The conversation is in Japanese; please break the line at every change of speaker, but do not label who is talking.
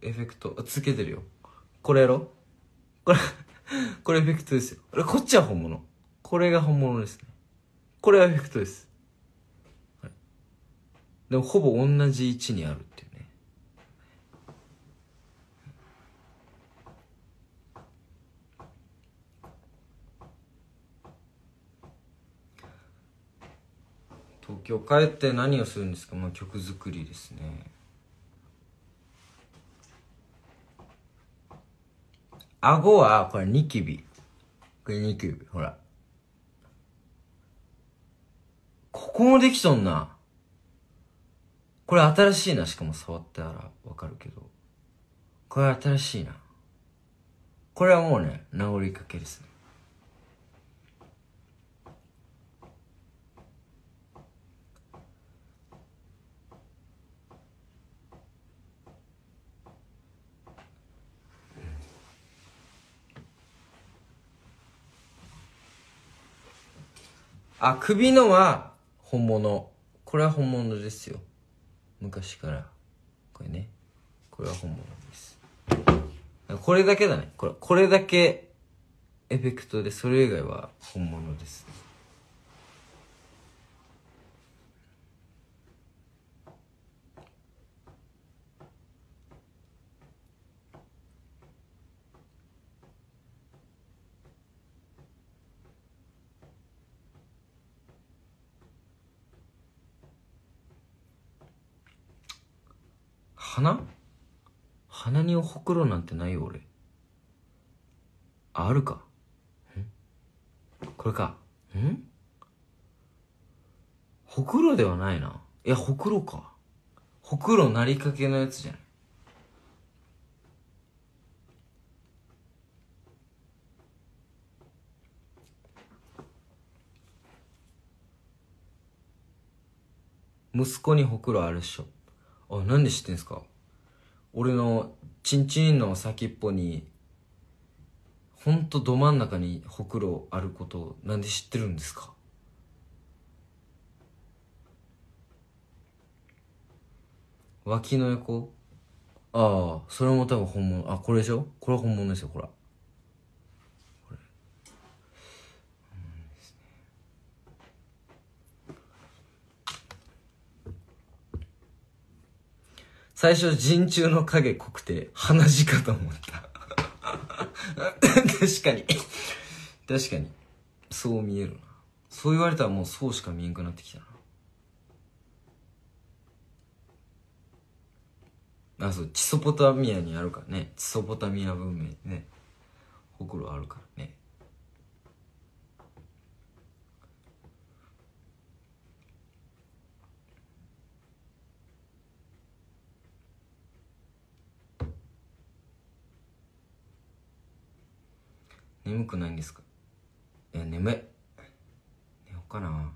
エフェクト。あつけてるよ。これやろ？これ これエフェクトですよ。こっちは本物。これが本物ですね。これはエフェクトです、はい、でもほぼ同じ位置にあるっていうね。東京帰って何をするんですか？まあ曲作りですね。顎はこれニキビ。これニキビ。ほら。ここもできとんな。これ新しいな。しかも触ったらわかるけど。これ新しいな。これはもうね治りかけですね。あ、首のは本物。これは本物ですよ。昔から。これね。これは本物です。これだけだね。これ、これだけエフェクトで、それ以外は本物です。鼻？鼻にほくろなんてないよ俺。あるか。ん？これか。ん？ほくろではないな。いやほくろか。ほくろなりかけのやつじゃない。息子にほくろあるっしょ。あなんで知ってんすか？俺のチンチンの先っぽにほんとど真ん中にほくろあることなんで知ってるんですか？脇の横？ああそれも多分本物あこれでしょ？これは本物ですよほらこれ最初陣中の影濃くて鼻血かと思った。確かに。確かに。そう見えるな。そう言われたらもうそうしか見えんくなってきたな。あそう。チソポタミアにあるからね。チソポタミア文明ね。ほくろあるからね。眠くないんですか？いや眠い。寝ようかな。